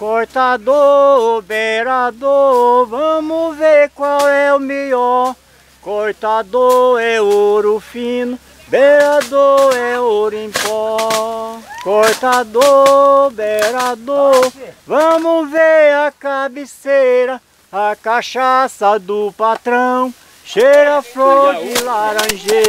Cortador, beirador, vamos ver qual é o melhor. Cortador é ouro fino, beirador é ouro em pó. Cortador, beirador, vamos ver a cabeceira, a cachaça do patrão, cheira flor de laranjeira.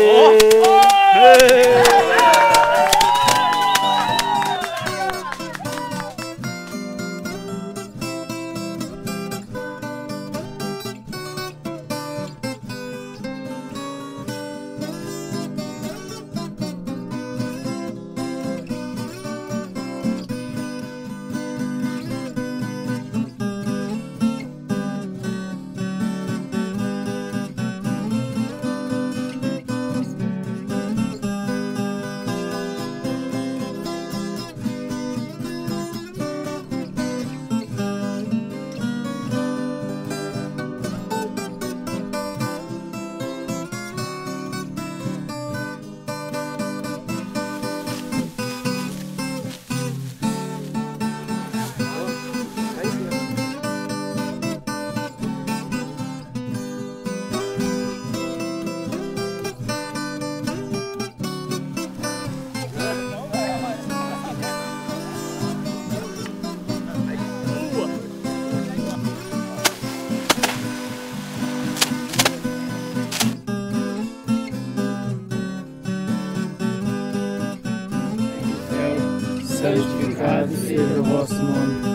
Santificado seja o vosso nome.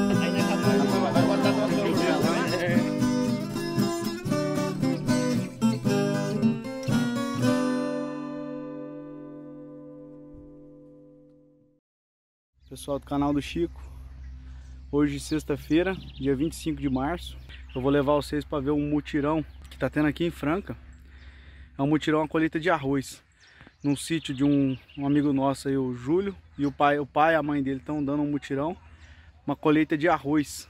Pessoal do canal do Chico, hoje sexta-feira, dia 25 de março, eu vou levar vocês para ver um mutirão que está tendo aqui em Franca. É um mutirão a colheita de arroz num sítio de um, um, amigo nosso aí, o Júlio, e o pai, o pai e a mãe dele estão dando um mutirão, uma colheita de arroz.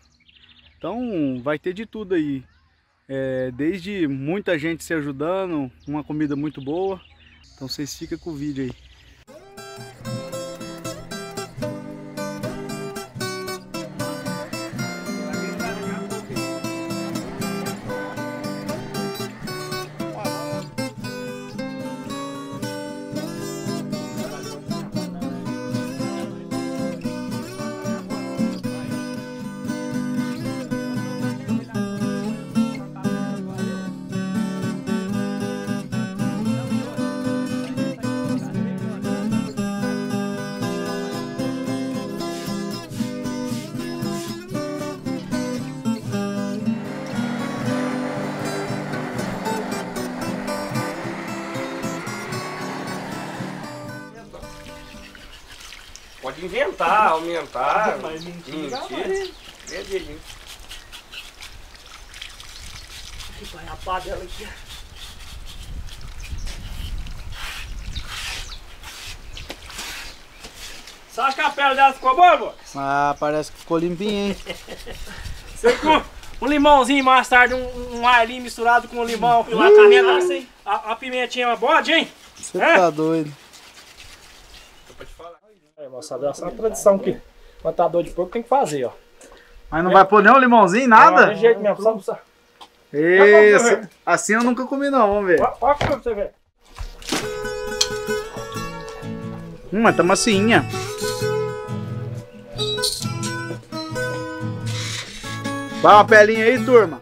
Então vai ter de tudo aí, é, desde muita gente se ajudando, uma comida muito boa. Então vocês ficam com o vídeo aí. Pode inventar, aumentar. Mas mentira, Mentira. Verdelhinho. Vai rapar dela aqui. Você acha que a pele dela ficou boa, vô? Ah, parece que ficou limpinho, hein? Você com um limãozinho mais tarde, um, um alho misturado com limão e uma canela assim. A, a pimentinha é uma bode, hein? Você É? tá doido. Pode. É, moçada, essa é uma tradição que contador de porco tem que fazer, ó. Mas não vai pôr nem um limãozinho, Não, nada? de jeito mesmo, só, só. Isso. Assim eu nunca comi não, vamos ver. Ó pra você ver. Hum, mas tá massinha. Vai uma pelinha aí, turma.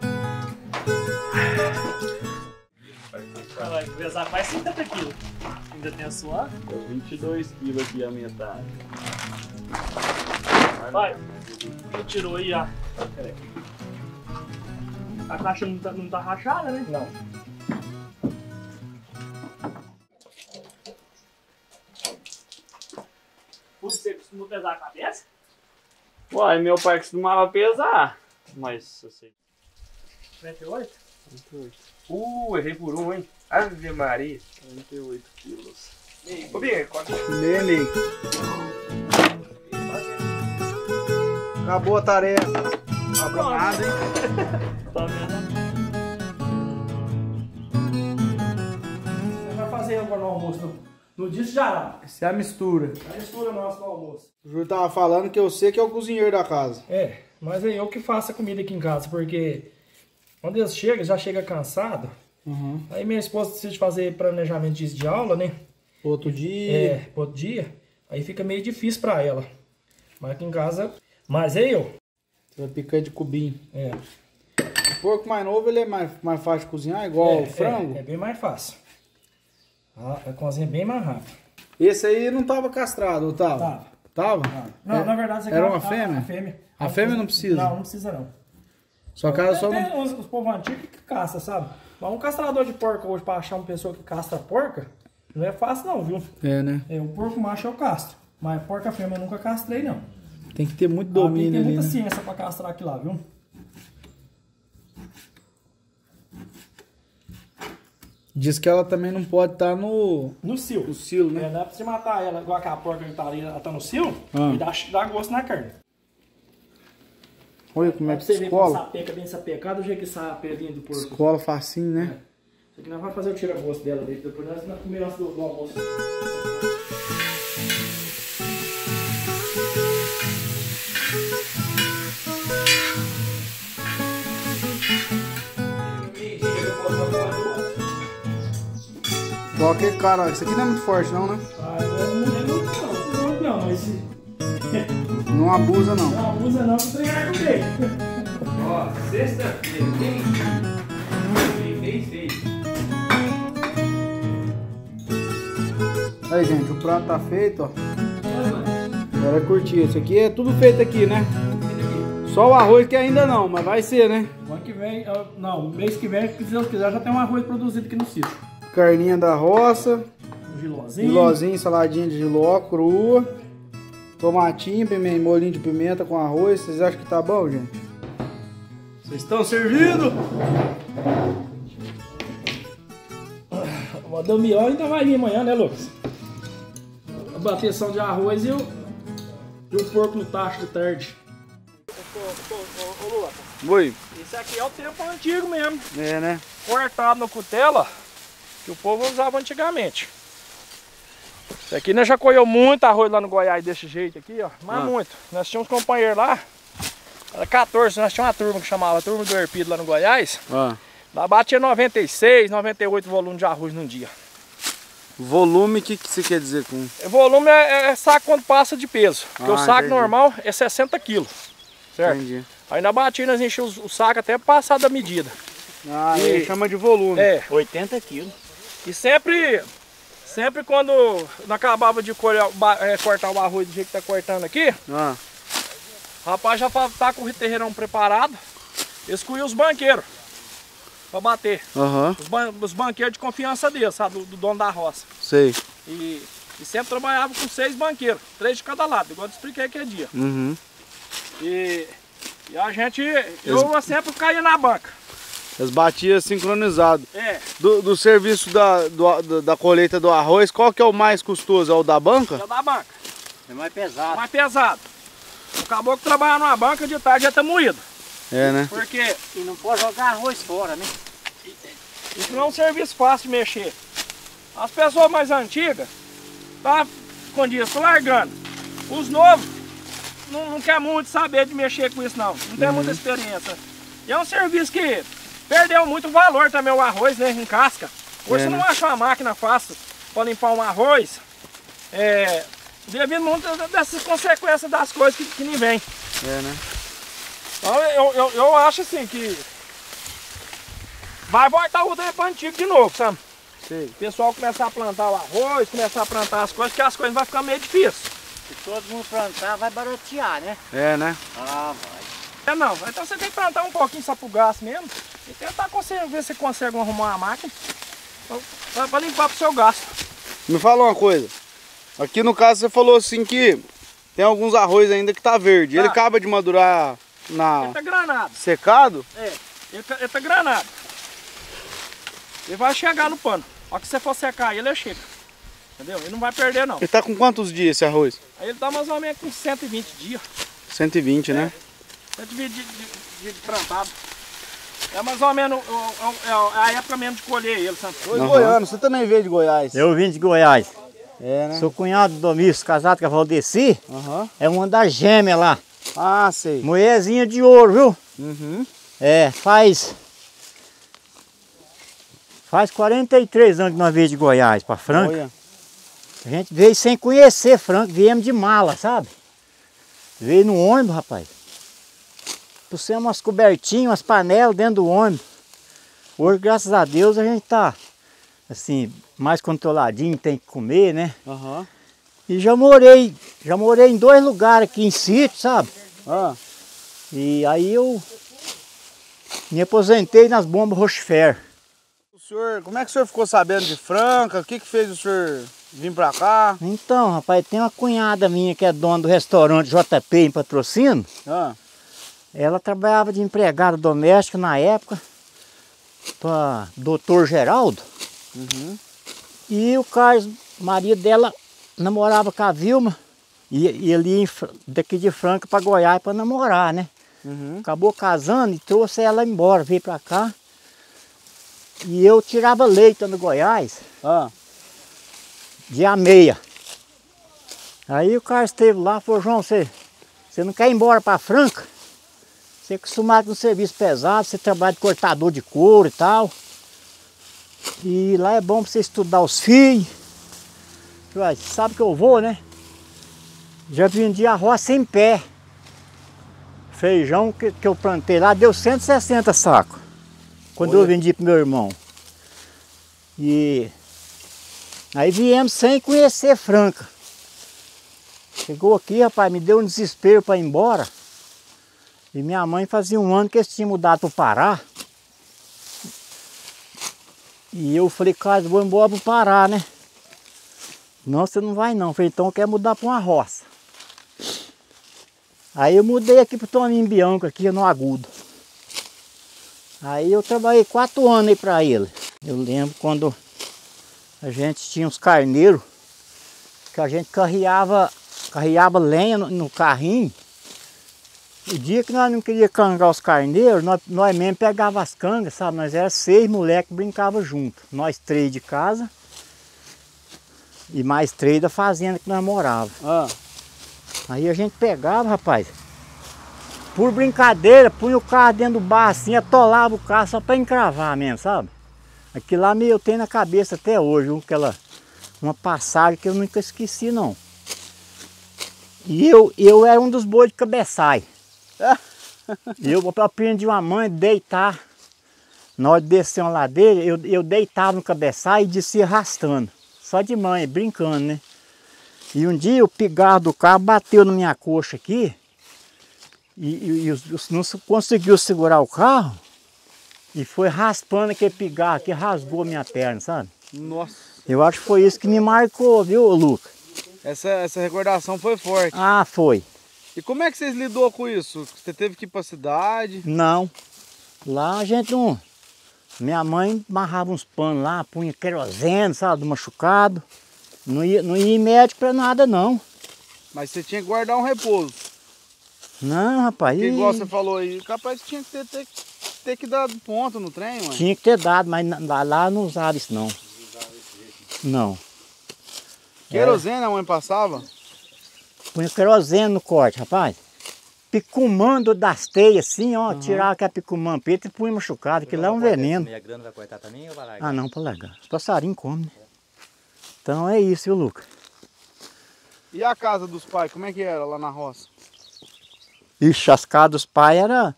Vai pesar quase 50 quilos. Ainda tem a sua. 22 quilos aqui a metade. Vai. Tirou aí. Peraí. A caixa não tá, não tá rachada, né? Não. Você costuma pesar a cabeça? Uai, meu pai costumava pesar. Mas eu sei. 38? Uh, errei por um, hein? Ave Maria. 48 quilos. Ô, Bia, quanto? Meia. Acabou a tarefa. Acabou nada, hein? Tá vendo? Você vai fazer agora no almoço no, no disco de. Essa é a mistura. A mistura nossa no almoço. O Júlio tava falando que eu sei que é o cozinheiro da casa. É, Mas é eu que faço a comida aqui em casa, porque quando eles chegam, já chega cansado. Uhum. Aí minha esposa precisa fazer planejamento de, de aula, né? Outro dia. É, outro dia. Aí fica meio difícil pra ela. Mas aqui em casa. Mas é eu. Você vai picar de cubinho. É. O porco mais novo ele é mais, mais fácil de cozinhar, igual é, o frango. É, é bem mais fácil. A, a cozinha é bem mais rápida. Esse aí não tava castrado, ou tava? Tava. Tava? Não, É- na verdade, aqui Era é uma fêmea? A, fêmea. A fêmea não precisa? Não, não precisa não. Sua casa só tem, os povos antigos que caça, sabe? Mas um castrador de porco hoje pra achar uma pessoa que castra porca, não é fácil não, viu? É, né? É, o porco macho eu castro. Mas porca fêmea eu nunca castrei, não. Tem que ter muito Ah, tem que domínio ter muita né? ciência pra castrar aqui lá, viu? Diz que ela também não pode estar no, No cio. no silo, É, né? dá pra você matar ela igual aquela porca que tá ali, ela tá no cio, Ah. e dá, dá gosto na carne. Olha como é que você ver como escola. sapeca bem sapecada, o jeito que sai a pelinha do porco. Escola facinho, né? Isso aqui nós vamos fazer o tira-gosto dela, depois nós vamos comer antes do, do almoço. Qualquer cara, isso aqui não é muito forte não, né? Ah, não é muito não, não, não, mas Não abusa não. não usa não, você treinar com ele. Ó, sexta-feira, bem feito. Aí, gente, o prato tá feito, ó. Agora é curtir. Isso aqui é tudo feito aqui, né? Só o arroz que ainda não, mas vai ser, né? Ano que vem, não, mês que vem, se Deus quiser, já tem um arroz produzido aqui no sítio. Carninha da roça, Um gilozinho. gilozinho, saladinha de giló, crua, tomatinho, pimenta, molinho de pimenta com arroz. Vocês acham que tá bom, gente? Vocês estão servindo? O Damião ainda vai vir amanhã, né, Lucas? A bateção de arroz e o, e o porco no tacho de tarde. Ô, Lula, Oi. esse aqui é o tempo antigo mesmo. É, né? Cortado no cutela, que o povo usava antigamente. Isso aqui nós já colheu muito arroz lá no Goiás desse jeito aqui, ó. Mas Ah. muito. Nós tínhamos companheiro lá, era 14, nós tínhamos uma turma que chamava Turma do Herpido lá no Goiás. Ó. Lá batia 96, 98 volumes de arroz num dia. Volume, o que, que você quer dizer com... O volume é, é saco quando passa de peso. Porque o Ah, saco entendi. normal é 60 quilos. Certo? Entendi. Aí na batia nós enchemos o saco até passar da medida. Ah, E- ele chama de volume. É, 80 quilos. e sempre, sempre quando não acabava de colher, é, cortar o arroz do jeito que tá cortando aqui, Ah, o rapaz já tá com o terreirão preparado, excluía os banqueiros pra bater. aham, Os, ban- os banqueiros de confiança dele, sabe, do, do dono da roça. sei. E, e sempre trabalhava com seis banqueiros, três de cada lado, igual eu te expliquei aquele dia. Uhum. E, e a gente, eu sempre caía na banca. Eles batiam sincronizado. É, Do, do serviço da, do- da, da colheita do arroz, qual que é o mais custoso? É o da banca? já da banca, É mais pesado. mais pesado. O caboclo trabalha numa banca de tarde já tá moído. É, né? Porque E não pode jogar arroz fora, né? isso não é um serviço fácil de mexer. As pessoas mais antigas, tá com isso, largando. Os novos não, não quer muito saber de mexer com isso não. Não tem muita experiência. E é um serviço que perdeu muito valor também o arroz, né? Em casca. Hoje É, você né? não acha uma máquina fácil para limpar um arroz. É, devido muito dessas consequências das coisas que, que nem vem. É, né? Então eu, eu, eu acho assim que vai voltar o tempo antigo de novo, sabe? Sei. O pessoal começar a plantar o arroz, começar a plantar as coisas, que as coisas vão ficar meio difíceis. Se todo mundo plantar, vai baratear, né? É, né? Ah, vai. É não, então você tem que plantar um pouquinho só pro gasto mesmo e tentar conseguir, ver se consegue arrumar uma máquina pra, pra limpar pro seu gasto. Me fala uma coisa. Aqui no caso você falou assim que tem alguns arroz ainda que tá verde. Ele Tá. acaba de madurar na Ele tá granado, secado? é, ele tá, ele tá granado. Ele vai chegar no pano. Ó que você for secar ele, ele chega. Entendeu? Ele não vai perder não. Ele tá com quantos dias esse arroz? Aí ele tá mais ou menos com 120 dias. 120, né? 120 de, de, de, de plantado. É mais ou menos o- o- é a época mesmo de colher ele, sabe? Oi, Aham. Goiano, você também veio de Goiás. Eu vim de Goiás. É, né? Sou cunhado do Domício, casado com a Valdeci. Aham. É uma das gêmeas lá. Ah, sei. Mulherzinha de ouro, viu? Uhum. É, faz. Faz 43 anos que nós viemos de Goiás para Franca. Olha. A gente veio sem conhecer Franca, viemos de mala, sabe? Veio no ônibus, rapaz. Puxamos umas cobertinhas, umas panelas dentro do ônibus. Hoje, graças a Deus, a gente tá assim, mais controladinho, tem que comer, né? Aham. E já morei, já morei em dois lugares aqui em sítio, sabe? Ah, E aí eu me aposentei nas bombas Rochefer. o senhor, como é que o senhor ficou sabendo de Franca? O que que fez o senhor vir pra cá? Então, rapaz, tem uma cunhada minha que é dona do restaurante JP em patrocínio. Ah, Ela trabalhava de empregada doméstica na época para doutor Geraldo. uhum. E o Carlos, marido dela, namorava com a Vilma. E, e ele ia daqui de Franca para Goiás para namorar, né? Uhum. Acabou casando e trouxe ela embora, veio para cá. E eu tirava leite no Goiás, Ah, dia meia. Aí o Carlos esteve lá e falou, João, você, você não quer ir embora para Franca? Você é acostumado com serviço pesado, você trabalha de cortador de couro e tal. E lá é bom para você estudar os filhos. Ué, sabe que eu vou, né? Já vendi a roça em pé. Feijão que, que eu plantei lá deu 160 sacos. Quando eu Olha. vendi pro meu irmão. E aí viemos sem conhecer Franca. Chegou aqui, rapaz, me deu um desespero para ir embora. E minha mãe fazia um ano que eles tinham mudado para o Pará. E eu falei, cara, vou embora para o Pará, né? Não, você não vai não. Eu falei, então eu quero mudar para uma roça. Aí eu mudei aqui pro Toninho Bianco, aqui no Agudo. Aí eu trabalhei quatro anos aí para ele. Eu lembro quando a gente tinha uns carneiros, que a gente carreava, carreava lenha no, no carrinho. O dia que nós não queríamos cangar os carneiros, nós, nós mesmo pegava as cangas, sabe? Nós era seis moleques que brincavam junto. Nós três de casa e mais três da fazenda que nós morávamos. ah. Aí a gente pegava, rapaz, por brincadeira, punha o carro dentro do bar assim, atolava o carro só para encravar mesmo, sabe? Aquilo lá me- eu tenho na cabeça até hoje, aquela, uma passagem que eu nunca esqueci não. E eu, eu era um dos bois de cabeçai. eu aprendi uma mãe deitar. Na hora de descer uma ladeira, eu, eu deitava no cabeçai e descia arrastando. Só de mãe, brincando, né? E um dia o pigarro do carro bateu na minha coxa aqui e, e, e não se- conseguiu segurar o carro e foi raspando aquele pigarro aqui, rasgou a minha perna, sabe? Nossa. Eu acho que foi isso que me marcou, viu, Luca? Essa, essa recordação foi forte. Ah, foi. E como é que vocês lidou com isso? Você teve que ir pra cidade? Não. Lá a gente não. Minha mãe amarrava uns panos lá, punha querosene, sabe, do machucado. Não ia, não ia em médico pra nada, não. Mas você tinha que guardar um repouso. Não, rapaz. Porque igual você falou aí, capaz que tinha que ter, ter, ter que dar ponto no trem, mano. Tinha que ter dado, mas lá, lá não usava isso não. Não. Querosene a mãe passava? Punha querosene no corte, rapaz. Picumando das teias assim, ó. Tirava aquela picumã preta e punha machucado. Aquilo lá é um veneno. Meia grana vai cortar também ou vai largar? Ah não, pra largar. Os passarinhos comem, né? Então é isso, viu, Luca? E a casa dos pais, como é que era lá na roça? Ixi, as casas dos pais eram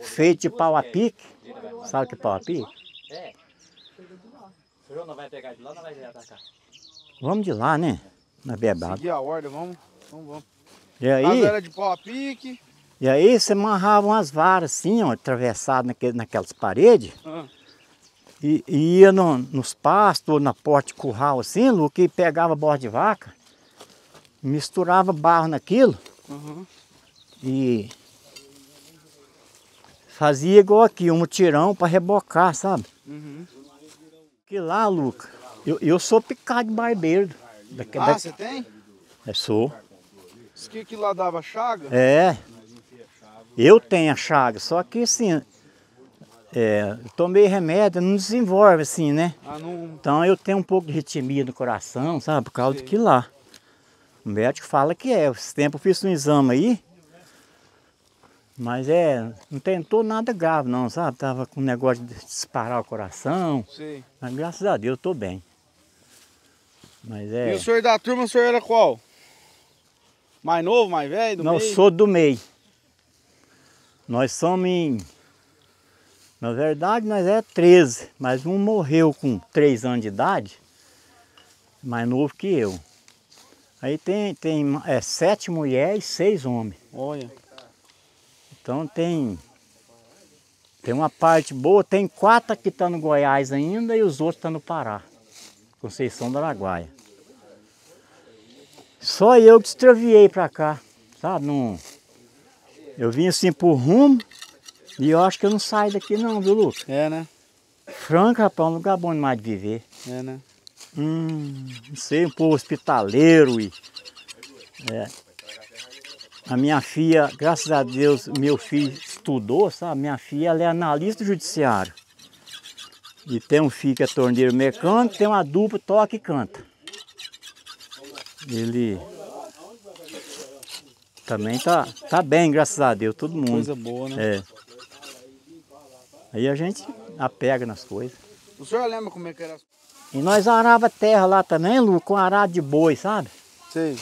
feitas de pau a pique. Sabe o que é pau a pique? O João não vai pegar de lá, não vai virar pra cá. Vamos de lá, né? Na verdade. Seguir a ordem, vamos. Vamos. E aí, era de pau a pique. e aí você amarrava umas varas assim, ó, atravessadas naquele, naquelas paredes. Ah, E, e ia no- nos pastos ou na porta de curral assim, Luca, e pegava borda de vaca, misturava barro naquilo uhum. e fazia igual aqui, um mutirão para rebocar, sabe? Uhum. Que lá, Luca, eu, eu sou picado de barbeiro. Daqui, Ah, daqui- você tem? é, sou. Isso que, que lá dava chaga? É. Eu tenho a chaga, só que assim, é, eu tomei remédio, não desenvolve assim, né? Ah, não. Então eu tenho um pouco de ritmia no coração, sabe? Por causa do que lá. O médico fala que é. Esse tempo eu fiz um exame aí. Mas é, não tentou nada grave não, sabe? Tava com um negócio de disparar o coração. Sei. Mas graças a Deus eu tô bem. Mas é. E o senhor da turma, o senhor era qual? Mais novo, mais velho? Do Não, meio? sou do meio. Nós somos em. Na verdade, nós é 13, mas um morreu com 3 anos de idade, mais novo que eu. Aí tem, tem é, sete mulheres e seis homens. Olha. Então tem. Tem uma parte boa, tem quatro que estão no Goiás ainda e os outros estão no Pará. Conceição do Araguaia. Só eu que extraviei pra cá, sabe? Não... Eu vim assim por rumo e eu acho que eu não saio daqui não, viu, Lucas? É, né? Franca, rapaz, é um lugar bom demais de viver. É, né? Hum, não sei, um povo hospitaleiro e. é. A minha filha, graças a Deus, meu filho estudou, sabe? Minha filha ela é analista do judiciário. E tem um filho que é torneiro mecânico, tem uma dupla, toca e canta. Ele também tá, tá bem, graças a Deus, todo mundo. Coisa boa, né? É. Aí a gente apega nas coisas. O senhor lembra como é que era? E nós arava terra lá também, Lu, com arado de boi, sabe? Sei.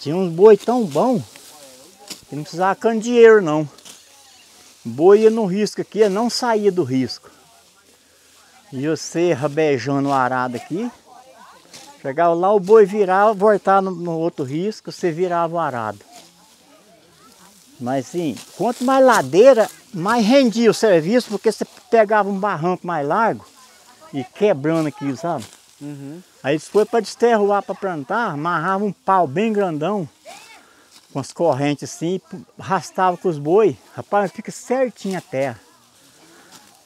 Tinha uns boi tão bom que não precisava candeeiro não. Boi ia no risco aqui, não saía do risco. E você rabejando o arado aqui, chegava lá, o boi virava, voltava no, no outro risco, você virava o arado. Mas sim, quanto mais ladeira, mais rendia o serviço, porque você pegava um barranco mais largo e quebrando aquilo, sabe? Uhum. Aí foi para desterroar para plantar, amarrava um pau bem grandão, com as correntes assim, arrastava com os boi. Rapaz, fica certinho a terra.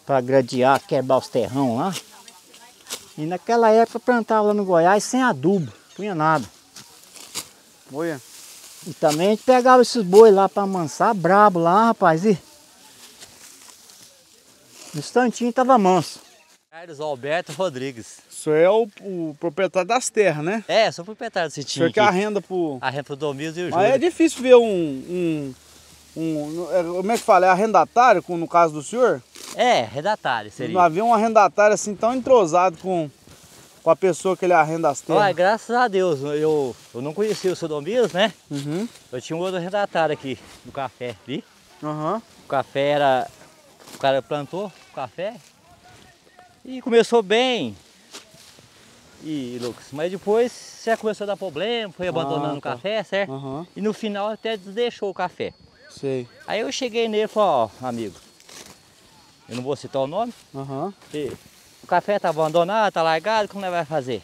Para gradear, quebrar os terrão lá. E naquela época plantava lá no Goiás sem adubo, punha nada. Olha. E também a gente pegava esses boi lá para amansar, brabo lá, rapaz, e no instantinho tava manso. Carlos Alberto Rodrigues. O senhor é o, o proprietário das terras, né? É, sou proprietário desse O time senhor que aqui. arrenda pro... Arrenda pro Domingos e o Mas é Júlio. difícil ver um... um, um é, como é que fala? É arrendatário, como no caso do senhor? É, redatário seria. Não havia um arrendatário assim tão entrosado com, com a pessoa que ele arrenda as terras. Olha, graças a Deus, eu, eu não conhecia o seu Domingos, né? Uhum. Eu tinha um outro redatário aqui no café, vi? Aham. O café era. O cara plantou o café e começou bem. E Lucas, mas depois já começou a dar problema, foi abandonando o tá. café, certo? Aham. E no final até deixou o café. Sei. Aí eu cheguei nele e falei, ó, amigo, eu não vou citar o nome, e o café tá abandonado, tá largado, como nós vai fazer?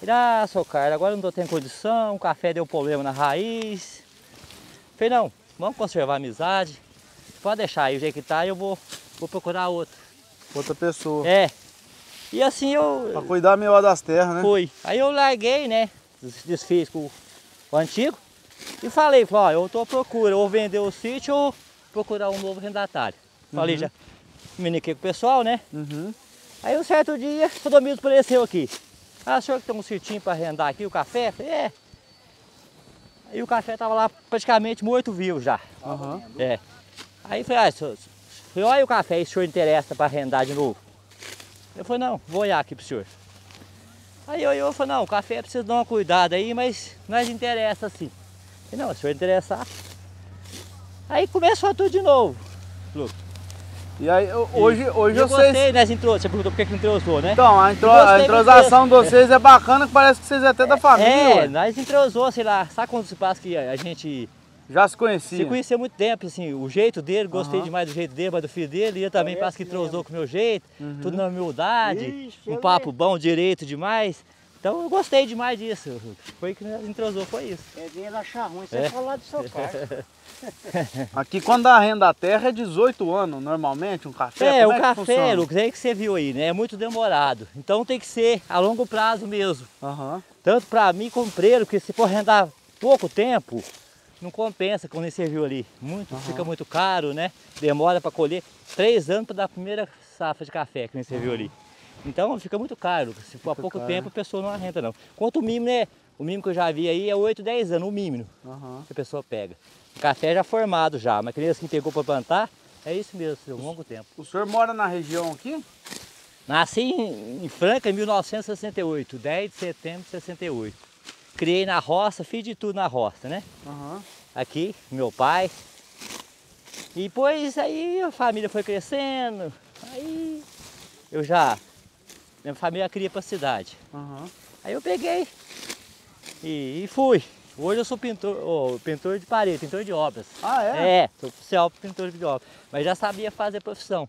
Ele, ah, seu Carlos, agora eu não tô tendo condição, o café deu problema na raiz. Falei, não, vamos conservar a amizade, pode deixar aí o jeito que tá, eu vou, vou procurar outro. Outra pessoa. É. E assim eu Pra cuidar melhor das terras, né? fui. Aí eu larguei, né? des- Desfiz com o antigo e falei, falei, ó, eu tô à procura, ou vender o sítio ou procurar um novo arrendatário. Falei Uhum. já, comuniquei com o pessoal, né? Uhum. Aí um certo dia, o Domingos apareceu aqui. Ah, o senhor que tem um sítio para arrendar aqui, o café? Falei, é. Aí o café tava lá praticamente morto vivo já. Aham. É. Aí falei, ah, senhor, falei, olha o café, aí o senhor interessa para arrendar de novo? Eu falei, não, vou olhar aqui pro senhor. Aí eu, eu falei, não, o café precisa dar uma cuidado aí, mas nós interessa sim. Eu falei, não, se o senhor interessar. Aí começou tudo de novo. E aí, eu- hoje, hoje eu vocês... gostei, né? Entrou, você perguntou por que que não entrosou, né? Então, a, gostei a entrosação de vocês é bacana, que parece que vocês é até da família, é, nós entrosou, sei lá, sabe quantos passos que a gente Já se se conhecia. conhecia há muito tempo, assim, o jeito dele, gostei Aham. demais do jeito dele, mas do filho dele, e eu também parece que entrosou com o meu jeito, Uhum. tudo na humildade, Ixi, um papo bom, direito demais. Então eu gostei demais disso. Foi que nós entrosou, foi isso. É vir achar ruim, você É. falar do seu carro. Aqui quando a terra é 18 anos, normalmente, um café. É, Como o que café? Lucas, é que você viu aí, né? É muito demorado. Então tem que ser a longo prazo mesmo. Aham. Tanto para mim como ele, porque se for arrendar pouco tempo, não compensa, como você viu ali. Muito, fica muito caro, né? Demora para colher três anos para dar a primeira safra de café, que você viu ali. Então fica muito caro, Lucas. Se for há pouco caro. tempo, a pessoa não arrenda não. Quanto mínimo é O mínimo que eu já vi aí é 8, 10 anos, o mínimo que a pessoa pega. Café já formado já, mas criança que pegou para plantar, é isso mesmo, seu longo tempo. O senhor mora na região aqui? Nasci em, em Franca em 1968, 10 de setembro de 68. Criei na roça, fiz de tudo na roça, né? Aham. Aqui, meu pai. E depois aí a família foi crescendo, aí eu já. Minha família cria pra cidade. Aham. Aí eu peguei e, e fui. Hoje eu sou pintor, ô, pintor de parede, pintor de obras. Ah, é? É, sou oficial pintor de obras. Mas já sabia fazer profissão.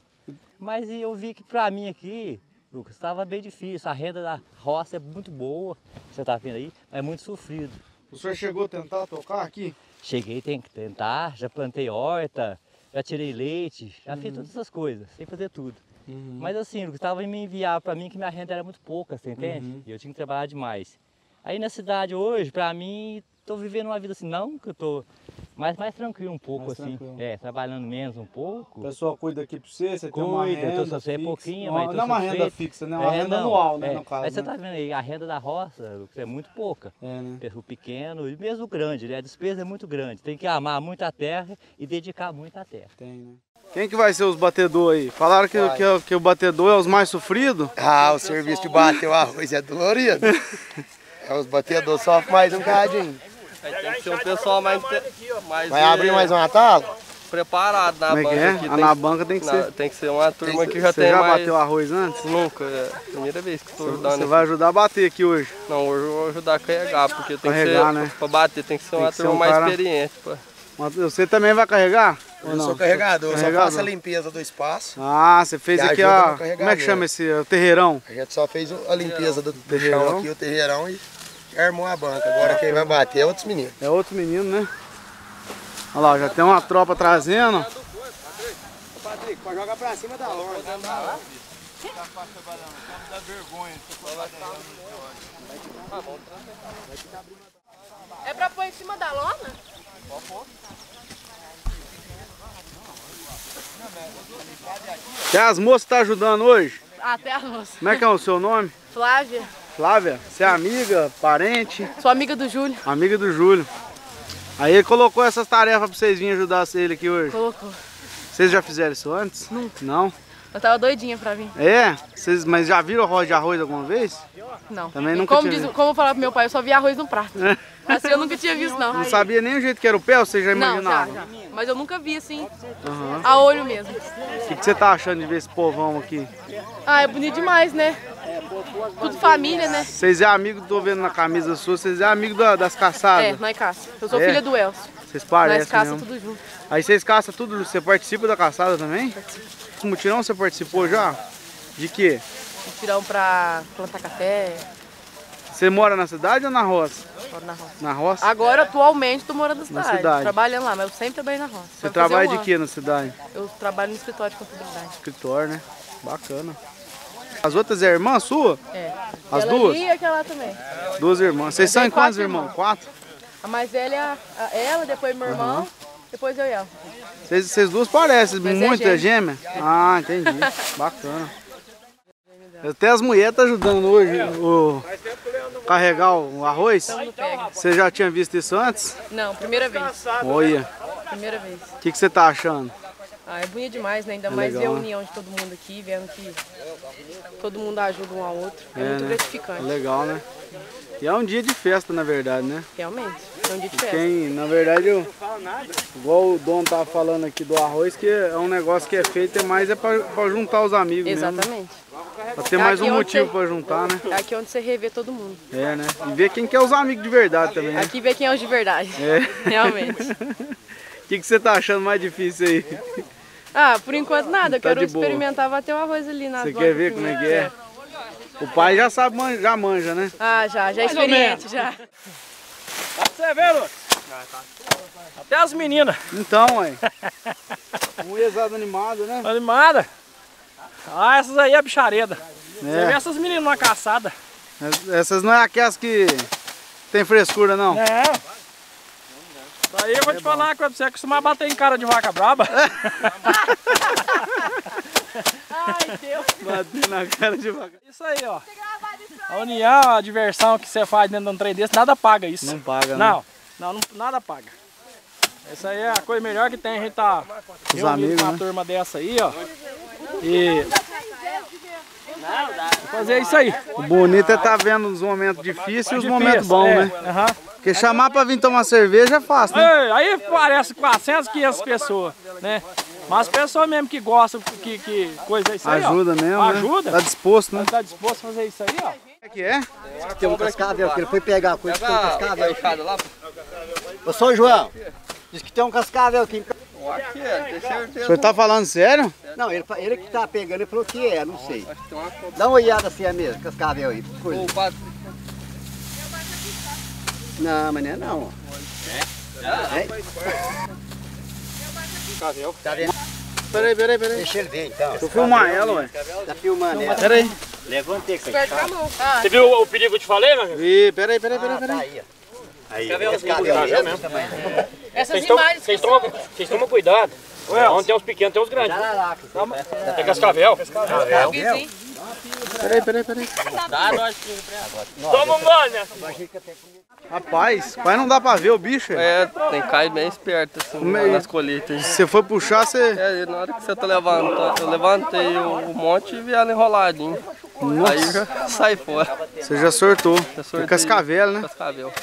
Mas eu vi que pra mim aqui, Lucas, estava bem difícil. A renda da roça é muito boa, você tá vendo aí, mas é muito sofrido. O senhor chegou a tentar tocar aqui? Cheguei, tem que tentar, já plantei horta, já tirei leite, já Uhum. fiz todas essas coisas, sem fazer tudo. Mas assim, o que estava me enviar para mim que minha renda era muito pouca, você entende? Uhum. E eu tinha que trabalhar demais. Aí na cidade hoje, para mim, tô vivendo uma vida assim, não que eu tô mais, mais tranquilo um pouco, Mais assim. tranquilo. É, trabalhando menos um pouco. O pessoal cuida aqui pra você, você tem uma Cuida, renda tô fixa. pouquinho, não, mas não é uma renda fixa, né? É uma É, renda não, anual, né, é. no caso, Aí você né? tá vendo aí, a renda da roça é muito pouca. É, né? O pequeno e mesmo o grande, né? A despesa é muito grande. Tem que amar muito a terra e dedicar muito à terra. Tem, né? Quem que vai ser os batedores aí? Falaram que, que, que o batedor é os mais sofridos? Ah, o serviço de bater o arroz é dolorido. É, os batedores sofrem mais um cadinho. Tem que ser um pessoal mais, mais Vai abrir mais uma tala? preparado na Como é que banca é? aqui. Ah, tem, na banca tem que na- ser. tem que ser uma turma que já Você tem já mais... bateu arroz antes? Nunca, é a primeira vez que estou ajudando. Você vai ajudar a bater aqui hoje. Não, hoje eu vou ajudar a carregar, porque tem Carregar, que ser, né? pra bater tem que ser Tem uma que ser turma um mais cara- experiente. pô. Mas Você também vai carregar? Eu não? sou carregador, eu só Carregador. faço a limpeza do espaço. Ah, você fez aqui a. Como é que carregador. chama esse? O terreirão? A gente só fez a limpeza do, do Terreirão. chão aqui, o terreirão, e armou a banca. Agora quem vai bater é outros meninos. É outro menino, né? Olha lá, já tem uma tropa trazendo. Pode jogar pra cima da lona. É pra pôr em cima da lona? Tem as moças que tá ajudando hoje. Até a moça. Como é que é o seu nome? Flávia, Flávia? Você é amiga, parente, sou amiga do Júlio. amiga do Júlio. Aí ele colocou essas tarefas pra vocês virem ajudar ele aqui hoje. Colocou. Vocês já fizeram isso antes? Nunca. Não? Eu tava doidinha pra vir. É? Vocês, mas já viram roda de arroz alguma vez? Não. Também nunca como, diz, como eu falava pro meu pai, eu só via arroz no prato. Assim eu nunca tinha visto, não. Não sabia nem o jeito que era o pé, ou você já Não, imaginava? já, já. Mas eu nunca vi assim, Aham. a olho mesmo. O que, que você tá achando de ver esse povão aqui? Ah, é bonito demais, né? Tudo família, né? Vocês é amigo, tô vendo na camisa sua, vocês é amigo da- das É, caçadas? nós caça. Eu sou É? filha do Elcio. Vocês Nós parecem caça mesmo. tudo junto. Aí vocês caçam tudo, você participa da caçada também? Esse mutirão você participou já? De quê? Tirão pra plantar café, Você mora na cidade ou na roça? moro na roça. Na roça? Agora, atualmente, tô morando na cidade, cidade. Trabalhando lá, mas eu sempre trabalhei na roça. Você trabalha um de ano. quê na cidade? Eu trabalho no escritório de contabilidade. Escritório, né? Bacana. As outras é irmã sua? É. As Ela duas? ali e aquela também. Duas irmãs. Vocês são em quantos irmãos? Quatro? A mais velha é a- ela, depois meu irmão, depois eu e ela. Vocês, vocês duas parecem Mas é muito, é gêmea? Ah, entendi. Bacana. Até as mulheres estão ajudando hoje o carregar o arroz. Então. Você já tinha visto isso antes? Não, primeira vez. Olha, Primeira vez. o que, que você tá achando? Ah, é bonito demais, né? Ainda mais ver legal, a né? união de todo mundo aqui, vendo que todo mundo ajuda um ao outro. É, É, muito né? gratificante, Legal, né? E é um dia de festa, na verdade, né? realmente. É um dia de festa. Quem, na verdade, eu, igual o Dom tava falando aqui do arroz, que é um negócio que é feito é mais é pra, pra juntar os amigos mesmo. Exatamente. Pra ter É mais aqui um motivo pra juntar, né? É aqui onde você revê todo mundo. É, né? E ver quem que é os amigos de verdade também, né? Aqui vê quem é os de verdade. É. Realmente. O que, que você tá achando mais difícil aí? Ah, por enquanto nada. Eu Tá quero experimentar bater o arroz ali na Você quer ver como é que é? O pai já sabe, já manja, né? Ah, já, já é experiente, já. Pra você ver, Lucas. Até as meninas, Então, ué. Um exado animado, né? animadas. Ah, essas aí é bichareda. Você vê É. essas meninas numa caçada. Essas não é aquelas que tem frescura, não. É. Isso aí eu vou te falar que você costuma bater em cara de vaca braba. Ai, Deus. Bater na cara devagar. Isso aí, ó. A união, a diversão que você faz dentro de um trem desse, nada paga isso. Não paga, né? Não, não, não- nada paga. Essa aí é a coisa melhor que tem, a gente tá Os reunido amigos, com uma né? turma dessa aí, ó. E fazer isso aí. O bonito é estar vendo os momentos difíceis e os momentos bons, é, né? aham. Porque chamar pra vir tomar cerveja é fácil, né? Aí parece 400, 500 pessoas, né? Mas pessoas mesmo que gostam, que, que coisa é isso aí, ó. Ajuda mesmo, né? Ajuda. Tá disposto, né? Tá disposto a fazer isso aí, ó. É que é? Tem um cascavel, que ele foi pegar a coisa, tem um cascavel. Ô, São João, diz que tem um cascavel aqui. Aqui é, tem O certeza. senhor tá falando sério? Não, ele, ele que tá pegando, ele falou que é, não sei. Dá uma olhada assim é mesmo, cascavel aí. Coisa. Não, mas não é não. ó. É? Tá vendo? Peraí, peraí, peraí. Deixa ele ver então. Deixa eu filmar ela, ué. Tá filmando ela. Peraí. Levanta aí, Perde com a. Você viu o perigo que eu te falei, meu amigo? Ih, peraí, peraí, peraí, Ah, tá peraí. aí, ó. Aí, cascavel mesmo. Essas imagens. Vocês tomam, vocês tomam cuidado. Onde tem os pequenos, tem os grandes. Jararaca. É cascavel. Vizinho. Peraí, peraí, peraí. Toma um gole, né? Rapaz, mas não dá pra ver o bicho. é. É, tem que cair bem esperto assim, Meio- nas colheitas. Se você for puxar, você. É, e na hora que você tá levantando, eu levantei o, monte e vi ela enroladinha. Aí já sai fora. Você já sortou. Já sortei. É cascavel, né? Cascavel.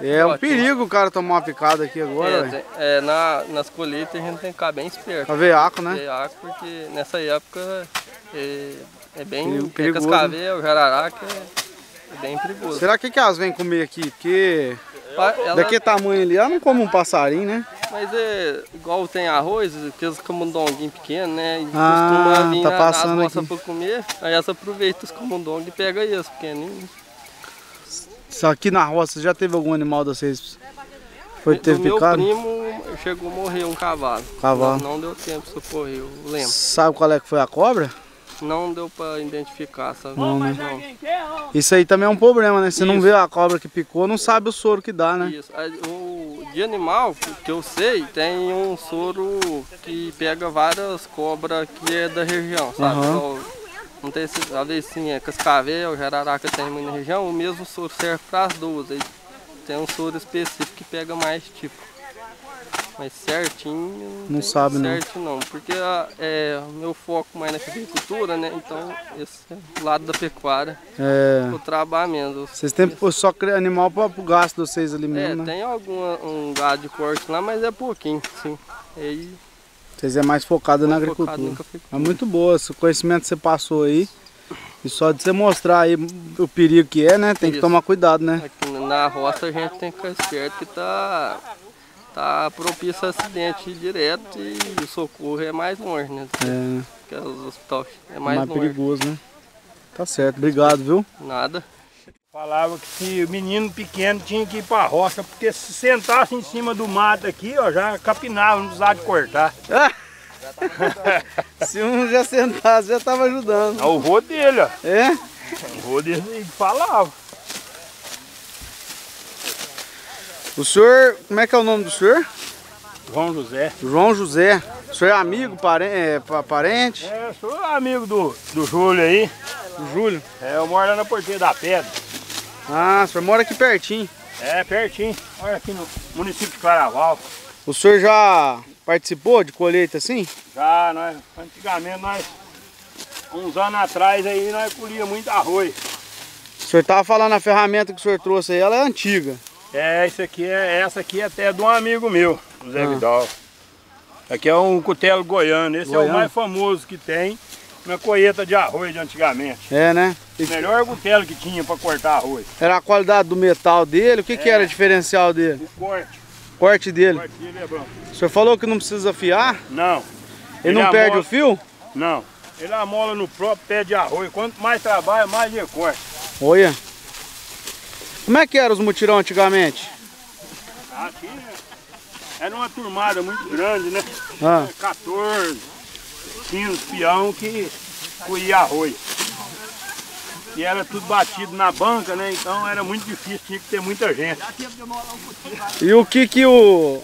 É um perigo o cara tomar uma picada aqui agora, É, tem- é, na, nas colheitas a gente tem que ficar bem esperto. Caveaco, né? Veaco, porque nessa época é, é bem Perigo- é perigoso, cascavel, jararaca, é, bem perigoso. Será que, que elas vêm comer aqui? Porque ela- daquele tamanho ali, ela não come um passarinho, né? Mas é igual tem arroz, aqueles camundonguinhos pequenos, né? E Ah, costuma vir tá na- passando aqui. pra comer, aí essa aproveita os camundongos e pega eles pequenininhos. Só aqui na roça, já teve algum animal de vocês? Foi teve o meu picado? primo chegou a morrer um cavalo. Cavalo. Não, não deu tempo de socorrer, eu lembro. Sabe qual é que foi a cobra? Não deu pra identificar, sabe? Não, né? Não. Isso aí também é um problema, né? Você não Isso. vê a cobra que picou, não sabe o soro que dá, né? Isso. O de animal, que eu sei, tem um soro que pega várias cobras que é da região, sabe? Igual, Não tem esse, às vezes sim, é cascavel, jararaca tem muito na região, o mesmo soro serve para as duas. Aí tem um soro específico que pega mais tipo. Mas certinho. Não sabe, não. certo não. Porque a- é o meu foco mais na agricultura, né? Então esse é o lado da pecuária, É. o trabalho. Vocês têm só animal para o gasto de vocês ali É, mesmo, né? tem algum um gado de corte lá, mas é pouquinho, sim. Aí, Vocês é mais focado na focado agricultura. cafeicultura. É muito boa, esse conhecimento que você passou aí. E só de você mostrar aí o perigo que é, né? Tem que Isso. tomar cuidado, né? Aqui na roça a gente tem que ficar esperto que tá, tá propício a acidente direto e o socorro é mais longe, né? É, Porque os hospitais é mais, mais, longe. perigoso, né? Tá certo, obrigado, viu? Nada. Falava que se o menino pequeno tinha que ir pra roça, porque se sentasse em cima do mato aqui, ó, já capinava, não precisava de cortar. Se um já sentasse, já tava ajudando. É o vô dele, ó. É? O vô dele falava. O senhor, como é que é o nome do senhor? João José. João José. O senhor é amigo, parente? É, pa- parente? É, sou amigo do, do Júlio aí. O Júlio. É, eu moro lá na Porteira da Pedra. Ah, o senhor mora aqui pertinho. É, pertinho. Olha aqui no município de Claraval. O senhor já participou de colheita assim? Já, nós, antigamente, nós, uns anos atrás aí, nós colhia muito arroz. O senhor tava falando a ferramenta que o senhor trouxe aí, ela é antiga. É, isso aqui é, essa aqui é até de um amigo meu, o Zé Ah. Vidal. Aqui é um cutelo goiano, esse é Goiano? o mais famoso que tem na colheita de arroz de antigamente. É, né? O melhor cutelo que tinha para cortar arroz. Era a qualidade do metal dele, o que, que era o diferencial dele? O corte, Corte o dele. corte dele é bom. O senhor falou que não precisa afiar? Não, Ele, Ele não perde amola- o fio? não. Ele amola no próprio pé de arroz. Quanto mais trabalha, mais ele corta. Olha. Como é que eram os mutirão antigamente? Aqui era uma turmada muito grande, né? Ah, 14, 15 peão que colhia arroz. E era tudo batido na banca, né? Então era muito difícil, tinha que ter muita gente. e o que que o...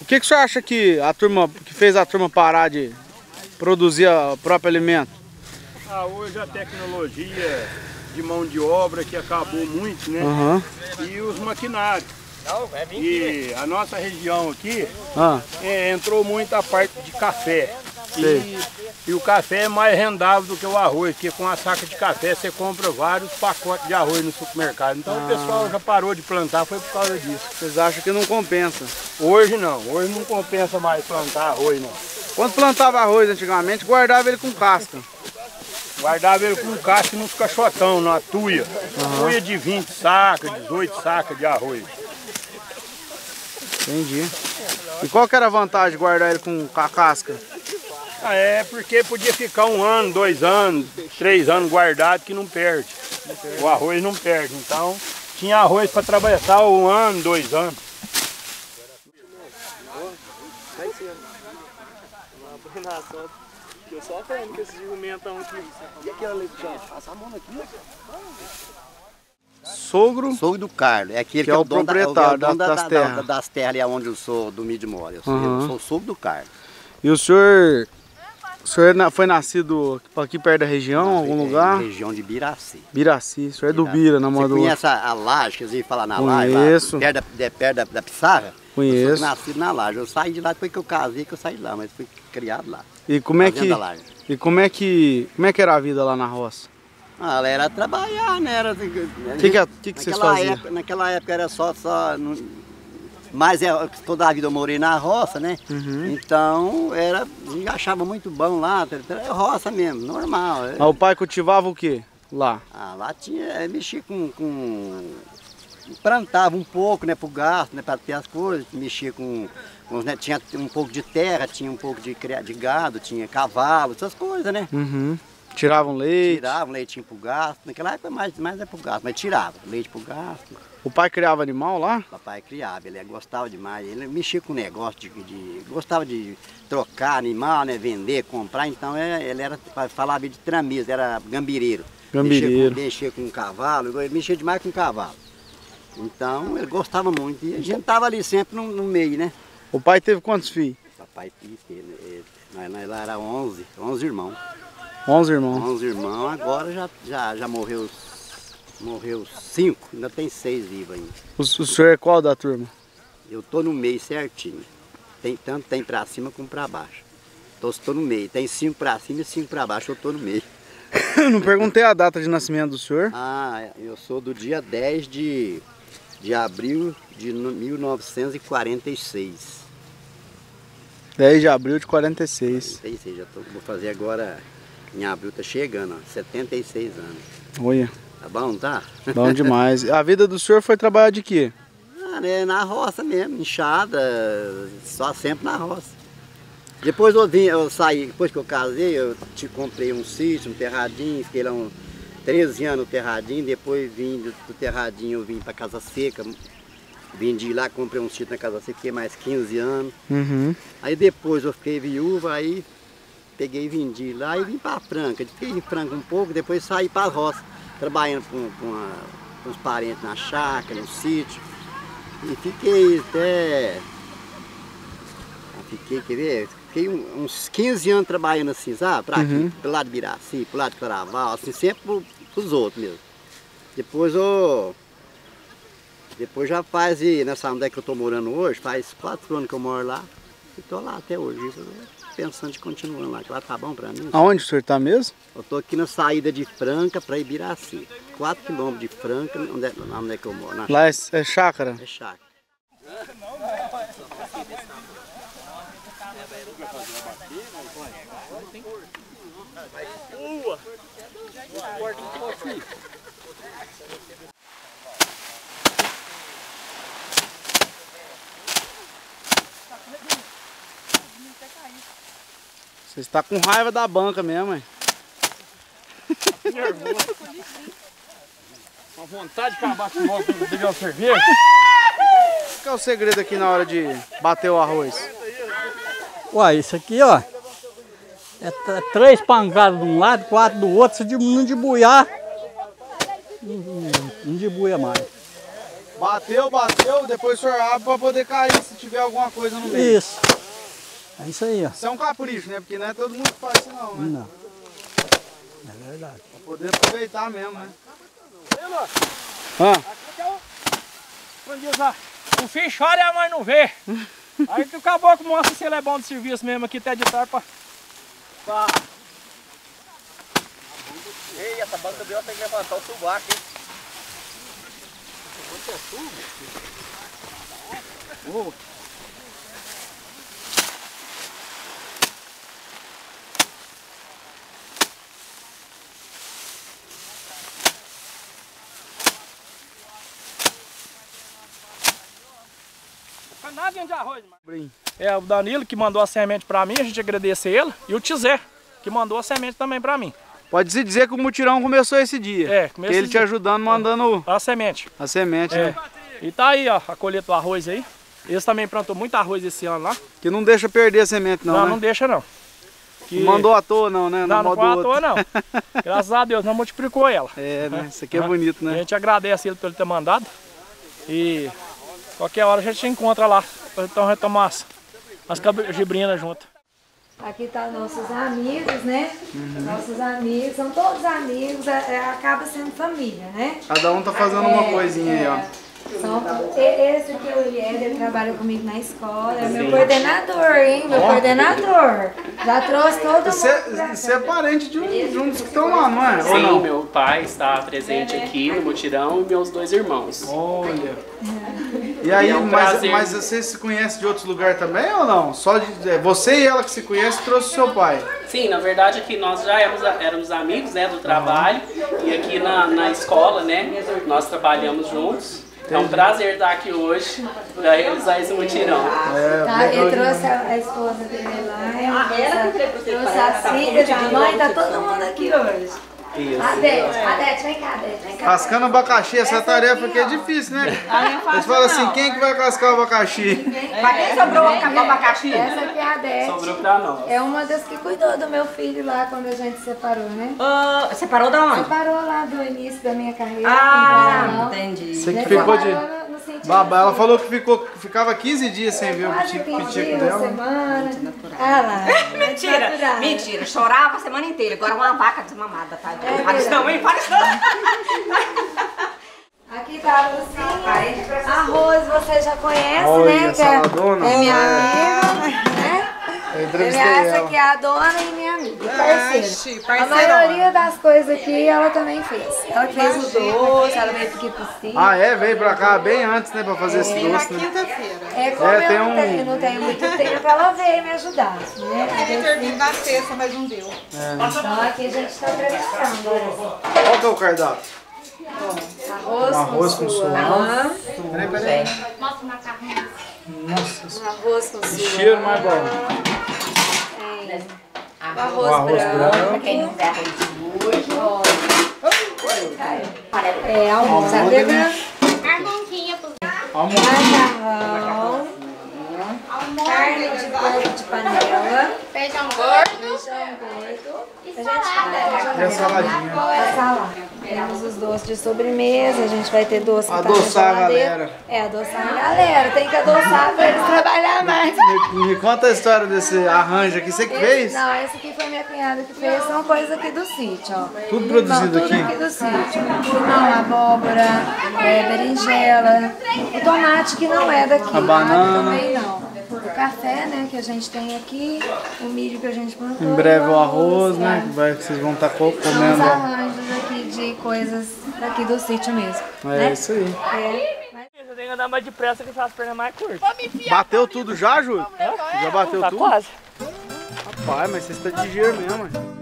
O que que o senhor acha que a turma, que fez a turma parar de, produzir o próprio alimento? Ah, hoje a tecnologia de mão de obra que acabou muito, né? Aham. E os maquinários. E a nossa região aqui Ah, é, entrou muito a parte de café. E, e o café é mais rendável do que o arroz, porque com a saca de café você compra vários pacotes de arroz no supermercado. Então o pessoal já parou de plantar, foi por causa disso. vocês acham que não compensa? Hoje não, hoje não compensa mais plantar arroz não. Quando plantava arroz antigamente, guardava ele com casca. Guardava ele com casca nos caixotão, na tuia. Tuia de 20 sacas, 18 sacas de arroz. Entendi. E qual que era a vantagem de guardar ele com a casca? Ah, é porque podia ficar um ano, dois anos, três anos guardado que não perde. O arroz não perde. Então tinha arroz para atravessar um ano, dois anos. Eu só aprendo com esses jumentão aqui. E aquela leite, Passa a mão aqui, Sogro? Sou do Carlos, é aquele Que que, é o dono da- proprietário é o dono das- da- das terras. da- das terras ali onde eu sou, do Mídio Mora. Eu sou, Uhum. eu sou sogro do Carlos. E o senhor, o senhor na- foi nascido aqui perto da região, em algum É, lugar? Região de Biraci. Biraci, o senhor é do Bira, na Você moda do conhece a, laje, quer dizer, falar na laje, lá, Conheço. perto, da, perto da, da Pissarra? Eu Conheço. sou nascido na laje. Eu saí de lá depois que eu casei, que eu saí de lá, mas fui criado lá. E como é que e como é que como é que era a vida lá na roça? Ah, ela era trabalhar, né? Era, O que que, que, que vocês faziam? época, naquela época era só, só não- mas é, toda a vida eu morei na roça, né? Uhum. Então era, a gente achava muito bom lá, era roça mesmo, normal. é. Ah, o pai cultivava o quê? Lá. Ah, lá tinha, é, mexia com, com. plantava um pouco, né, pro gasto, né, para ter as coisas, mexia com. com, né, tinha um pouco de terra, tinha um pouco de, de gado, tinha cavalo, essas coisas, né? Uhum. Tiravam leite. Tirava um leitinho pro gasto, naquela época mais, mais é pro gasto, mas tirava leite pro gasto. O pai criava animal lá? Papai criava, ele gostava demais, ele mexia com negócio de, de- gostava de trocar animal, né, vender, comprar, então é, ele era, falava de tramisa, era gambireiro. Gambireiro. Mexia com, mexia com cavalo, ele mexia demais com cavalo. Então ele gostava muito e a gente tava ali sempre no, no meio, né? O pai teve quantos filhos? Papai, ele, nós, nós lá era 11, 11 irmãos. 11 irmãos. 11 irmãos, agora já, já, já morreu, morreu cinco, ainda tem seis vivos ainda. O, o senhor é qual da turma? Eu tô no meio certinho. Tem, tanto tem pra cima como pra baixo. Tô, tô no meio. Tem cinco pra cima e cinco pra baixo, eu tô no meio. Não perguntei a data de nascimento do senhor. Ah, eu sou do dia 10 de, de abril de no- 1946. 10 de abril de 46. 46, já tô, vou fazer agora, em abril tá chegando, ó, 76 anos. Olha, Tá bom, tá? bom demais. A vida do senhor foi trabalhar de quê? Ah, né, na roça mesmo, enxada, só sempre na roça. Depois eu vim, eu saí, depois que eu casei, eu te comprei um sítio, um terradinho, fiquei lá uns 13 anos no terradinho, depois vim do, do terradinho, eu vim para Casa Seca, vim de lá, comprei um sítio na Casa Seca, fiquei mais 15 anos. Uhum. Aí depois eu fiquei viúva, aí peguei e de lá e vim para Franca. Fiquei em Franca um pouco, depois saí para a roça, trabalhando com, com, a- com os parentes na chácara, no sítio. E fiquei até. ah, Fiquei, quer ver? Fiquei uns 15 anos trabalhando assim, sabe? Pra aqui, Uhum. pro lado de Biraci, pro lado de Claraval, assim, sempre pro, pros outros mesmo. Depois eu. Depois já faz, e nessa onde é que eu tô morando hoje, faz quatro anos que eu moro lá. E tô lá até hoje. Pensando de continuar lá, que lá tá bom pra mim. Aonde o senhor tá mesmo? Eu tô aqui na saída de Franca para Ibiraci. 4 quilômetros de Franca, onde é, onde é que eu moro? Na Lá é, é chácara? é chácara. Você está com raiva da banca mesmo, hein? Nervoso. Com vontade de acabar com o moço beber uma cerveja. Qual que é o segredo aqui na hora de bater o arroz? Uai, isso aqui, ó. É t- três pancadas de um lado, quatro do outro. Se de- não debuiar, não, não, não debuia mais. Bateu, bateu, depois o senhor abre para poder cair se tiver alguma coisa no meio. Isso. É isso aí, ó. Isso é um capricho, né? Porque não é todo mundo que faz isso não, né? Não. É verdade. Pra poder aproveitar mesmo, né? Aí, Lô, Ah, aqui é o... Como diz lá, o filho chora e a mãe não vê. Aí que o caboclo mostra se ele é bom de serviço mesmo aqui até de tarde pra... pra... Ei, essa banca deu tem que levantar o subaco, hein? Foi de arroz, mano. É o Danilo que mandou a semente pra mim, a gente agradece ele. E o Tizé, que mandou a semente também pra mim. Pode-se dizer que o mutirão começou esse dia. É, começou ele te dia. ajudando, mandando A semente. a semente, É. né? E tá aí, ó, a colheita do arroz aí. Eles também plantou muito arroz esse ano lá. Que não deixa perder a semente não, Não, né? não deixa não. Que... Não mandou à toa não, né? Não, não foi à outro. toa não. Graças a Deus, não multiplicou ela. É, né? Isso aqui é Ah, bonito, A né? gente agradece ele por ele ter mandado. E qualquer hora a gente se encontra lá. Pra então retomar as, as gibrinas junto. Aqui tá nossos amigos, né? Nossos amigos, são todos amigos, é- é- acaba sendo família, né? Cada um tá fazendo uma É, coisinha aí, ó. É. São, e- esse é o ele trabalha comigo na escola, é meu coordenador, hein? Meu coordenador. Já trouxe todo mundo Você, pra você é parente de um, de um dos que estão lá, não é? Ou Sim, não? meu pai está presente aqui no mutirão e meus dois irmãos. Olha. E aí, É um mas, prazer. mas você se conhece de outros lugares também ou não? Só de, é, você e ela que se conhece trouxe o seu pai. Sim, na verdade aqui nós já éramos, éramos amigos né, do trabalho e aqui na, na escola, né, nós trabalhamos juntos. É um prazer estar aqui hoje para realizar esse mutirão. Tá, ele trouxe a, a esposa dele lá, ela trouxe a filha, a mãe, tá todo mundo aqui hoje. Adete, Adete, vem cá, Adete, vem cá. Cascando abacaxi, essa tarefa aqui é difícil, né? Eles falam assim, quem que vai cascar o abacaxi? Pra quem sobrou o abacaxi? Essa aqui é a Adete. Sobrou para nós. É uma das que cuidou do meu filho lá quando a gente separou, né? separou da onde? Separou lá do início da minha carreira. Ah, Blumenau. entendi. Você que ficou de... sentido Babá, ela falou que ficou, ficava 15 dias sem ver o pitico, 15 pitico dias, dela. semana. Ah lá. Mentira, natural. mentira. Chorava a semana inteira. Agora uma vaca desmamada, tá? É Fala isso não, hein? Fala isso não. Aqui tá a Lucinha. Arroz você já conhece, Olha, né? Que é, é minha amiga, né? Eu É entrevistei minha, essa ela. aqui é a dona e minha amiga, parceira. A maioria das coisas aqui ela também fez. Ela que fez o doce, ela veio aqui pro sítio. Ah, é? Veio pra cá bem antes, né? Pra fazer esse doce, né? É como É, tem eu não, um- tenho, não tenho muito tempo, ela veio me ajudar. Né? Queria ter vindo na sexta, mas não deu. Então aqui a gente está preparando. olha. Qual que é o cardápio? Arroz, Arroz com com suã. Peraí, peraí. Mostra o macarrão. Nossa, Um arroz com que cheiro mais bom. O arroz, O arroz branco. Pra quem não quiser arroz de Ó. É, almoço vegano. Almoço. Macarrão. Carne de de panela. Feijão gordo. Feijão gordo. A gente E a saladinha. A salada. Temos os doces de sobremesa, a gente vai ter doce tá Adoçar a galera. É, adoçar a galera. Tem que adoçar pra eles trabalhar mais. Me, me conta a história desse arranjo aqui. Você que fez? Não, esse aqui foi minha cunhada que fez. São coisas aqui do sítio, ó. Tudo Não, produzido tudo aqui? aqui do sítio. Limão, abóbora, é, berinjela. O tomate que não é daqui. A banana. Também não. O café, né, que a gente tem aqui. O milho que a gente plantou. Em breve o arroz, né? é. Que, vai, que vocês vão estar São os comendo. arranjos aqui de coisas daqui do sítio mesmo. É né? isso aí. É. Você tem que andar mais depressa que faz as pernas mais curtas. Bateu tudo já, Júlio? Já bateu Tá tudo? quase. Rapaz, mas você está de ligeiro mesmo. hein?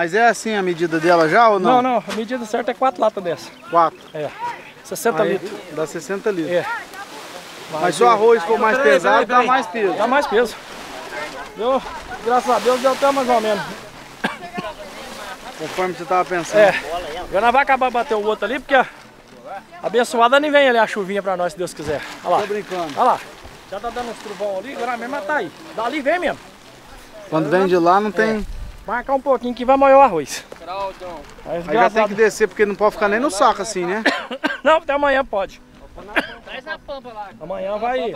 Mas é assim a medida dela já ou não? Não, não, a medida certa é 4 latas dessa. Quatro. É. 60 Aí, litros. Dá 60 litros. É. Mas se o arroz for mais pesado, dá mais peso. Dá mais peso. Deu, graças a Deus deu até mais ou menos. Conforme você tava pensando. É. Agora nós vai acabar de bater o outro ali, porque a abençoada nem vem ali a chuvinha pra nós, se Deus quiser. Olha lá. Tô brincando. Olha lá. Já tá dando uns trovão ali, agora mesmo tá aí. Dali vem mesmo. Quando vem de lá não tem... Marcar um pouquinho que vai molhar o arroz. Aí já tem que descer, porque não pode ficar nem no saco assim, né? Não, até amanhã pode. Traz na pampa lá. Amanhã vai.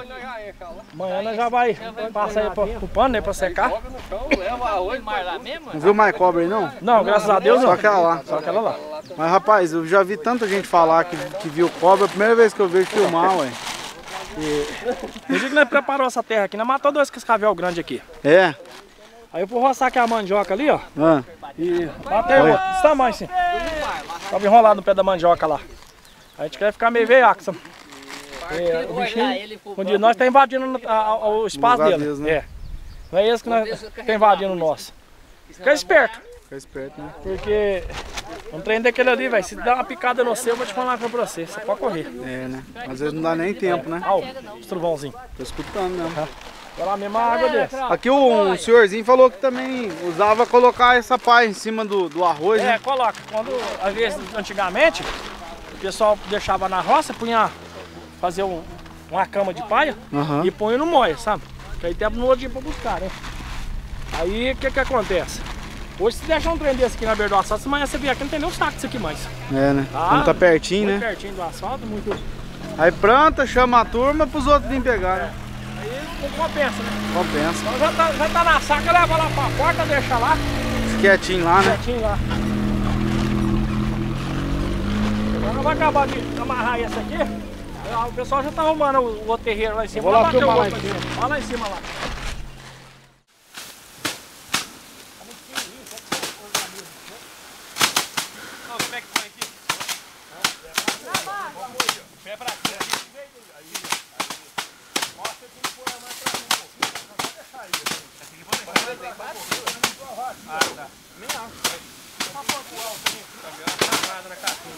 Amanhã nós já vai passar aí pro, pro pano, né, pra secar. Leva arroz mais lá mesmo? Não viu mais cobra aí não? Não, graças a Deus não. Só aquela lá. Só aquela lá. Mas rapaz, eu já vi tanta gente falar que, que viu cobra, é a primeira vez que eu vejo filmar, ué. No dia que nós preparou essa terra aqui, nós matou dois cascavel grandes aqui. É? Aí eu vou roçar aqui a mandioca ali, ó. Ah. E outro, desse tamanho assim. Tava enrolado no pé da mandioca lá. Aí a gente quer ficar meio veiaco, sabe? É, o bichinho, um dia nós tá invadindo a- a- o espaço dele. deles, né? É. Não é esse que nós tá invadindo o nosso. Fica esperto. Fica esperto, né? Porque um trem daquele ali, velho, se dá uma picada no seu, eu vou te falar pra você. Você pode correr. É, né? Às vezes não dá nem tempo, né? Olha os trovãozinhos. Tô escutando mesmo. Vai lá mesmo a água desse. Aqui um senhorzinho falou que também usava colocar essa pá em cima do, do arroz, É, né? coloca. Quando, às vezes, antigamente, o pessoal deixava na roça, punha, fazia um- uma cama de paia Aham. e punha no moia, sabe? Que aí tem no outro dia pra buscar, né? Aí, o que que acontece? Hoje, se deixar um trem desse aqui na beira do asfalto, amanhã você vier aqui, não tem nem um saco disso aqui mais. É, né? Ah, Como tá pertinho, muito né? pertinho do asfalto, muito... Aí planta, chama a turma pros outros virem pegar, né? Aí compensa, né? Compensa. Então já tá, já tá na saca, leva lá pra porta, deixa lá, Quietinho lá, né? quietinho lá. Agora vai acabar de amarrar esse aqui. Ah, O pessoal já tá arrumando o, o outro terreiro lá em cima. vou lá Vai bater o filmar lá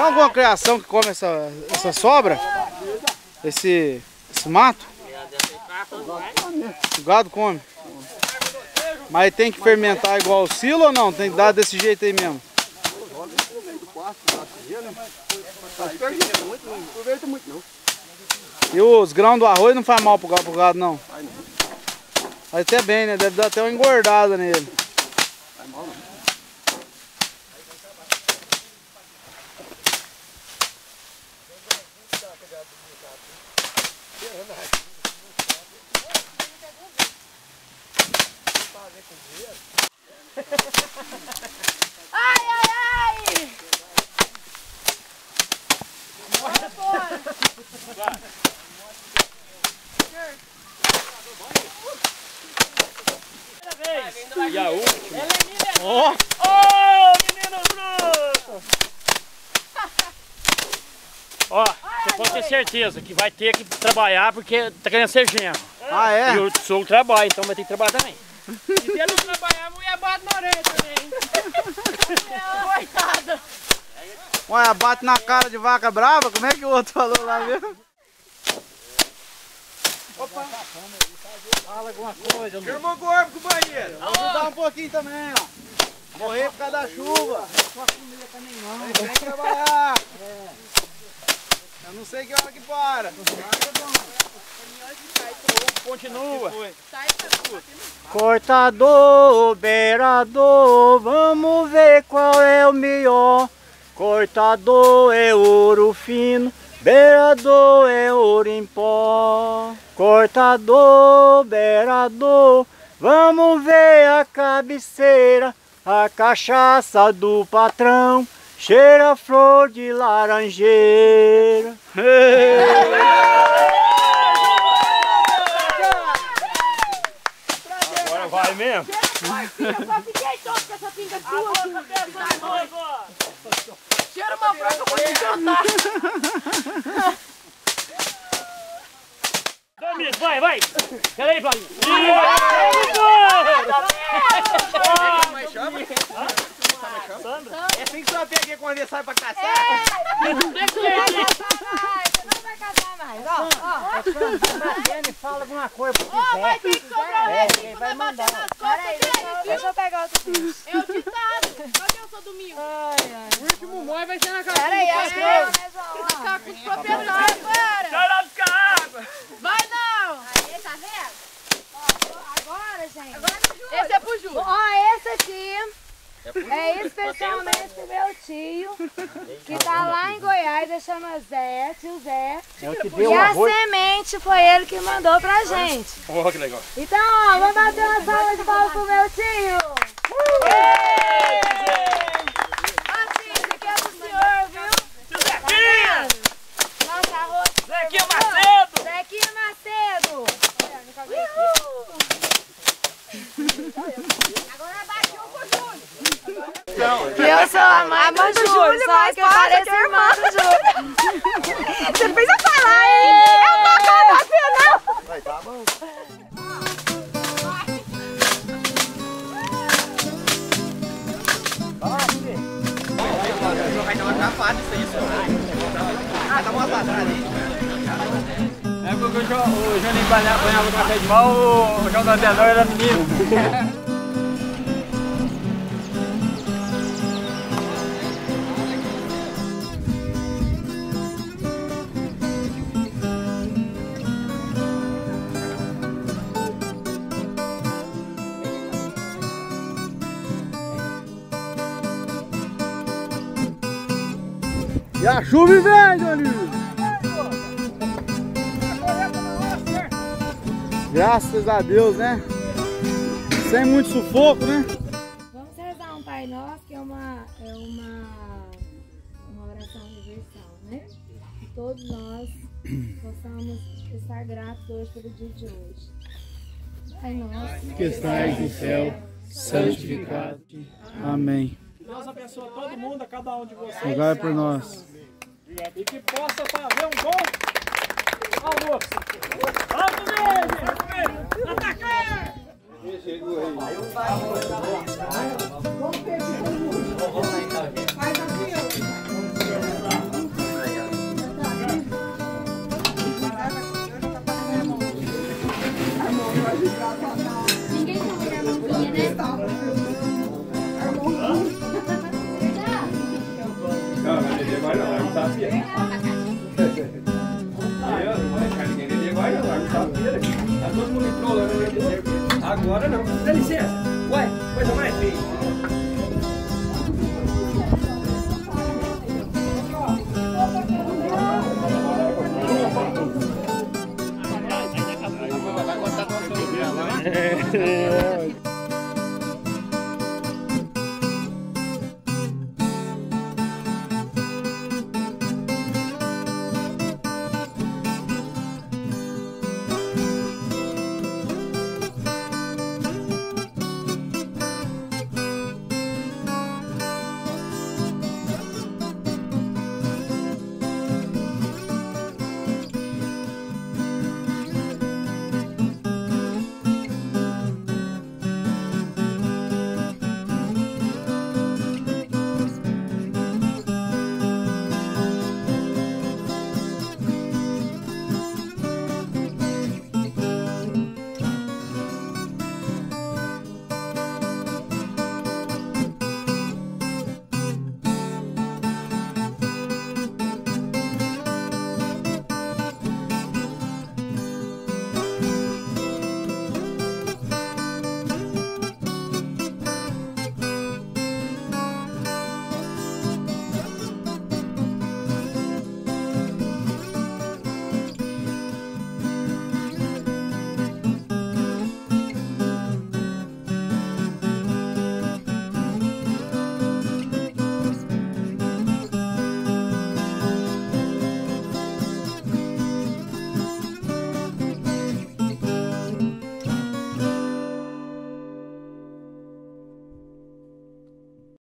alguma criação que come essa, essa sobra? Esse, esse mato? O gado come. Mas tem que fermentar igual o silo ou não? Tem que dar desse jeito aí mesmo? Não. E os grãos do arroz não faz mal pro gado, gado não? Faz até bem, né? Deve dar até uma engordada nele. Ai, ai, ai! E a última. Ó! Ô, menino bruto! Ó, você pode ter certeza que vai ter que trabalhar porque tá querendo ser genro. Ah, é? E o sogro trabalha, então vai ter que trabalhar também. E se ele não trabalhar, a mulher bate na orelha também. Coitada! Olha, bate na cara de vaca brava, como é que o outro falou lá mesmo? Fala alguma coisa, meu. Irmão corpo com o banheiro. Vou ajudar um pouquinho também, ó. Morrer por causa da chuva. Não tem que trabalhar. Eu não sei que hora que para. Continua. Cortador, beirador, vamos ver qual é o melhor. Cortador é ouro fino, beirador é ouro em pó. Cortador, beirador, vamos ver a cabeceira, a cachaça do patrão. Cheira a flor de laranjeira. Agora vai mesmo. Cheira uma branca pra te cantar. Dois minutos, vai, vai. Pera aí, Flavinho. É assim que só peguei quando ele sai pra caçar. Não vai casar mais, ó. ó. Ele fala alguma coisa pro Ó, vai ter que sobrar É, um ele vai vai bater nas costas dele. Deixa eu pegar outro filho. É o ditado. Cadê o seu domingo? O último mói vai ser na casa Pera aí, do acho que patrão. eu- Vai ficar com os proprietários, para. Vai buscar água. Vai não. Aí, tá vendo? Ó, agora, gente. Esse é pro Ju. Ó, esse aqui é especialmente pro meu tio, que tá lá em Goiás, ele chama Zé, tio Zé. É o que deu E o a arroz. Foi ele que mandou pra gente. Olha que legal. Então, ó, vamos bater uma salva de palmas pro meu tio. Tenor era menino. E a chuva vem, Joninho! Graças a Deus, né? Sem muito sufoco, né? Vamos rezar um Pai Nosso, que é uma, é uma, uma oração universal, né? Que todos nós possamos estar gratos hoje pelo dia de hoje. Pai Nosso, Que estais no céu, santificado. Amém. Deus abençoe todo mundo, a cada um de vocês. Rogai por nós. E que possa fazer um bom almoço. Vamos comer, gente! Vamos comer! Atacar! Ninguém come a mãozinha, né? Agora não. Dá licença. Ué, coisa mais feia. É.